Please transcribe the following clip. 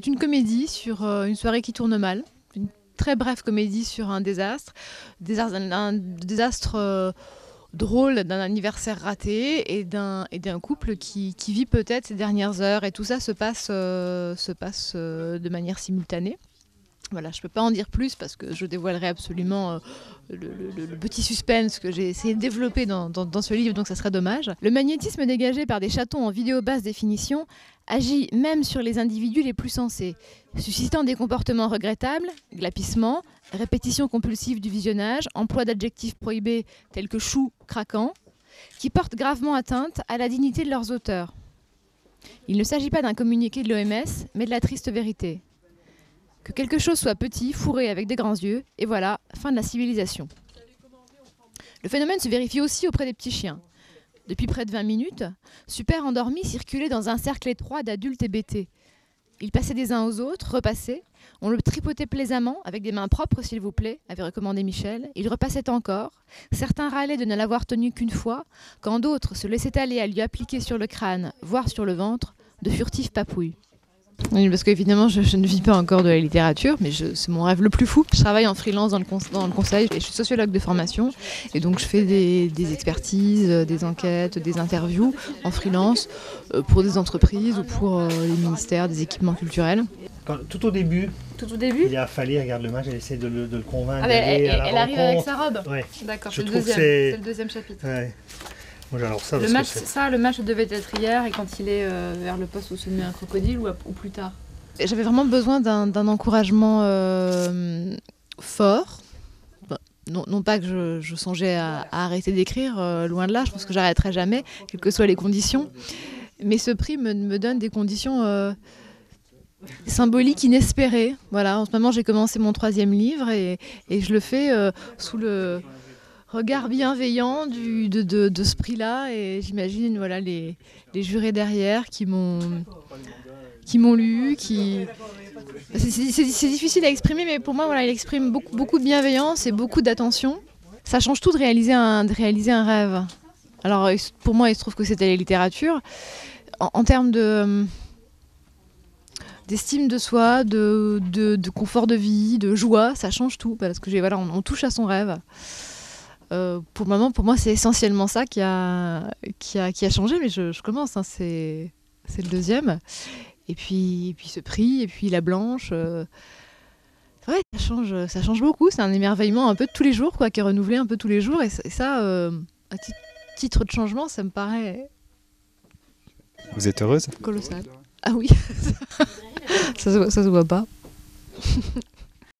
C'est une comédie sur euh, une soirée qui tourne mal, une très brève comédie sur un désastre, un désastre euh, drôle d'un anniversaire raté et d'un couple qui, vit peut-être ces dernières heures et tout ça se passe euh, se passe de manière simultanée. Voilà, je peux pas en dire plus parce que je dévoilerai absolument le, petit suspense que j'ai essayé de développer dans- dans ce livre, donc ça serait dommage. Le magnétisme dégagé par des chatons en vidéo basse définition agit même sur les individus les plus sensés, suscitant des comportements regrettables, glapissement, répétition compulsive du visionnage, emploi d'adjectifs prohibés tels que chou, craquant, qui portent gravement atteinte à la dignité de leurs auteurs. Il ne s'agit pas d'un communiqué de l'OMS, mais de la triste vérité. Que quelque chose soit petit, fourré avec des grands yeux, et voilà, fin de la civilisation. Le phénomène se vérifie aussi auprès des petits chiens. Depuis près de 20 minutes, Super endormi circulait dans un cercle étroit d'adultes hébétés. Il passait des uns aux autres, repassait. On le tripotait plaisamment, avec des mains propres, s'il vous plaît, avait recommandé Michel. Il repassait encore. Certains râlaient de ne l'avoir tenu qu'une fois, quand d'autres se laissaient aller à lui appliquer sur le crâne, voire sur le ventre, de furtives papouilles. Oui, parce qu'évidemment, je, je ne vis pas encore de la littérature, mais c'est mon rêve le plus fou. Je travaille en freelance dans le, cons- dans le conseil et je suis sociologue de formation. Et donc, je fais des, des expertises, euh, des enquêtes, des interviews en freelance euh, pour des entreprises ou pour euh, les ministères, des équipements culturels. Quand- tout au début, Tout au début il y a Fali, regarde le match, elle essaie de le, de le convaincre Ah, elle, à la elle arrive avec sa robe Ouais, D'accord, Je c'est le, trouve que deuxième, c'est- c'est le deuxième chapitre. ouais. Moi j'adore ça Le match, ça, le match devait être hier et quand il est euh, vers le poste où se met un crocodile ou, ou plus tard J'avais vraiment besoin d'un encouragement euh, fort. Non, non pas que je, je songeais à, à arrêter d'écrire, euh, loin de là, je pense que j'arrêterai jamais, quelles que soient les conditions. Mais ce prix me, me donne des conditions euh, symboliques inespérées. Voilà, en ce moment j'ai commencé mon troisième livre et, et je le fais euh, sous le regard bienveillant du, de, de- ce prix-là et j'imagine voilà, les, jurés derrière qui m'ont qui m'ont lu, qui... C'est difficile à exprimer, mais pour moi, voilà, il exprime beaucoup, beaucoup de bienveillance et beaucoup d'attention. Ça change tout de réaliser un, de réaliser un rêve. Alors, pour moi, il se trouve que c'était la littérature. En, termes euh, d'estime de soi, de, de, confort de vie, de joie, ça change tout parce que voilà, on touche à son rêve. Euh, pour le moment, pour moi, c'est essentiellement ça qui a, qui a, qui a changé, mais je, je commence, hein, c'est c'est le deuxième. Et puis, et puis ce prix, et puis la blanche. euh, Ouais, ça change, ça change beaucoup. C'est un émerveillement un peu de tous les jours, quoi, qui est renouvelé un peu tous les jours. Et ça, et ça, euh, à ti- titre de changement, ça me paraît Vous êtes heureuse? colossal. Ah oui, ça, se voit- ça se voit pas.